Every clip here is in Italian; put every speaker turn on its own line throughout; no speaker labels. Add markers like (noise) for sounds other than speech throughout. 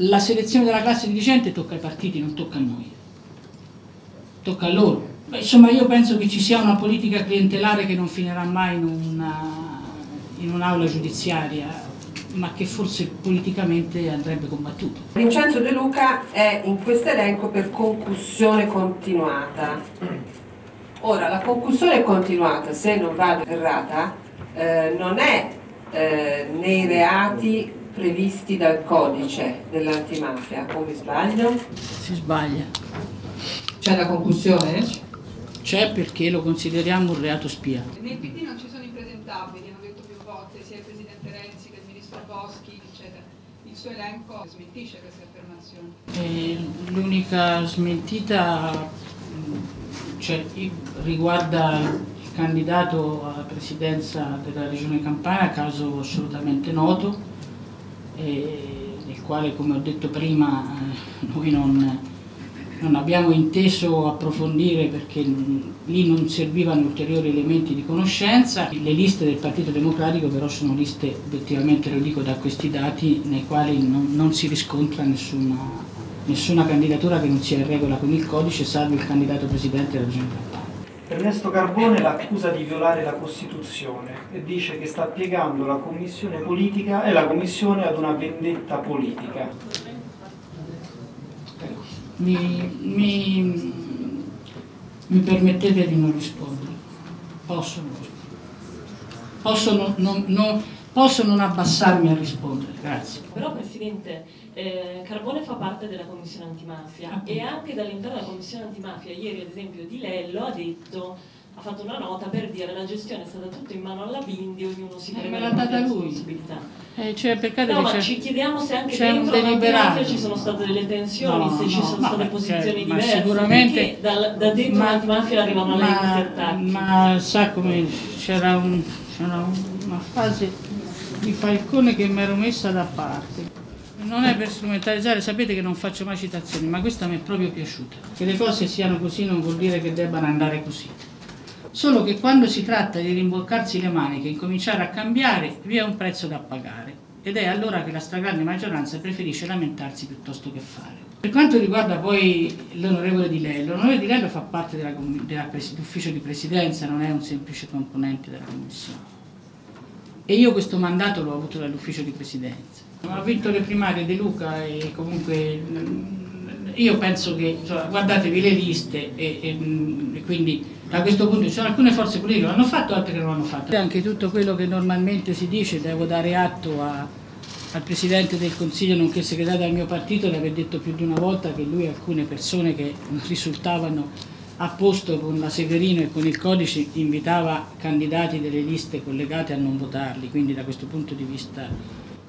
La selezione della classe dirigente tocca ai partiti, non tocca a noi, tocca a loro. Insomma, io penso che ci sia una politica clientelare che non finirà mai in, una, in un'aula giudiziaria, ma che forse politicamente andrebbe combattuta.
Vincenzo De Luca è in questo elenco per concussione continuata. Ora, la concussione continuata, se non vado errata, eh, non è eh, nei reati previsti dal codice dell'antimafia, o mi sbaglio?
Si sbaglia.
C'è la concussione?
C'è perché lo consideriamo un reato spia.
Nel PD non ci sono impresentabili, hanno detto più volte, sia il Presidente Renzi che il Ministro Boschi, eccetera. Il suo elenco smentisce queste affermazioni.
L'unica smentita cioè, riguarda il candidato alla presidenza della Regione Campania, caso assolutamente noto, nel quale come ho detto prima eh, noi non, non abbiamo inteso approfondire perché lì non servivano ulteriori elementi di conoscenza. Le liste del Partito Democratico però sono liste, obiettivamente lo dico da questi dati, nei quali non, non si riscontra nessuna, nessuna candidatura che non sia in regola con il codice, salvo il candidato presidente della Regione Campania.
Ernesto Carbone l'accusa di violare la Costituzione e dice che sta piegando la Commissione politica e la Commissione ad una vendetta politica.
Mi, mi, mi permettete di non rispondere? Posso non rispondere? Posso non, non, non Posso non abbassarmi a rispondere, grazie.
Però Presidente, eh, Carbone fa parte della Commissione antimafia ah, e anche dall'interno della Commissione antimafia, ieri ad esempio Di Lello ha detto ha fatto una nota per dire la gestione è stata tutta in mano alla Bindi, ognuno si prende eh, la responsabilità.
Eh, cioè,
no, ma ci chiediamo se anche dentro l'antimafia ci sono state delle tensioni, no, se ci sono no, state posizioni cioè, diverse,
sicuramente,
da, da dentro ma, l'antimafia arrivano ma, lei questi attacchi.
Ma sa come c'era un, una fase di Falcone che mi ero messa da parte. Non è per strumentalizzare, sapete che non faccio mai citazioni, ma questa mi è proprio piaciuta. Che le cose siano così non vuol dire che debbano andare così. Solo che quando si tratta di rimboccarsi le maniche e incominciare a cambiare, vi è un prezzo da pagare. Ed è allora che la stragrande maggioranza preferisce lamentarsi piuttosto che fare. Per quanto riguarda poi l'onorevole Di Lello, l'onorevole Di Lello fa parte dell'ufficio di presidenza, non è un semplice componente della commissione e io questo mandato l'ho avuto dall'ufficio di presidenza. Ha vinto le primarie De Luca e comunque mm, io penso che, insomma, guardatevi le liste e, e, mm, e, quindi da questo punto ci sono alcune forze politiche che l'hanno fatto, altre che non l'hanno fatto. Anche tutto quello che normalmente si dice, devo dare atto a, al Presidente del Consiglio, nonché segretario del mio partito, di aver detto più di una volta che lui e alcune persone che risultavano a posto con la Severino e con il codice invitava candidati delle liste collegate a non votarli, quindi da questo punto di vista.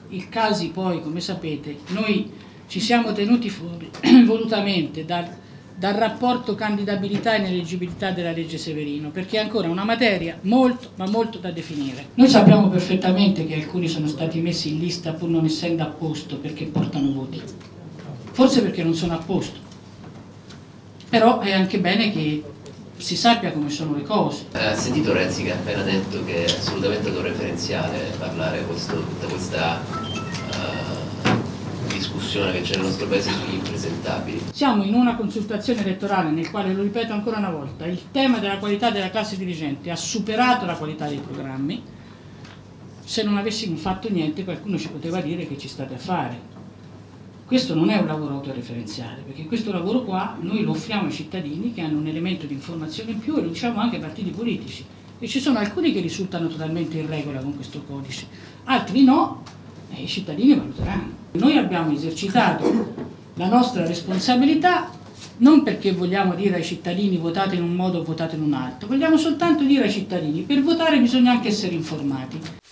Il casi poi, come sapete, noi ci siamo tenuti fuori (clears throat) volutamente dal, dal rapporto candidabilità e ineleggibilità della legge Severino, perché è ancora una materia molto, ma molto da definire. Noi sappiamo perfettamente che alcuni sono stati messi in lista pur non essendo a posto perché portano voti, forse perché non sono a posto, però è anche bene che si sappia come sono le cose.
Ha sentito Renzi che ha appena detto che è assolutamente autoreferenziale parlare questo, tutta questa uh, discussione che c'è nel nostro paese sugli impresentabili.
Siamo in una consultazione elettorale nel quale, lo ripeto ancora una volta, il tema della qualità della classe dirigente ha superato la qualità dei programmi. Se non avessimo fatto niente qualcuno ci poteva dire che ci state a fare questo non è un lavoro autoreferenziale, perché questo lavoro qua noi lo offriamo ai cittadini che hanno un elemento di informazione in più e lo diciamo anche ai partiti politici. E ci sono alcuni che risultano totalmente in regola con questo codice, altri no, e i cittadini valuteranno. Noi abbiamo esercitato la nostra responsabilità non perché vogliamo dire ai cittadini votate in un modo o votate in un altro, vogliamo soltanto dire ai cittadini per votare bisogna anche essere informati.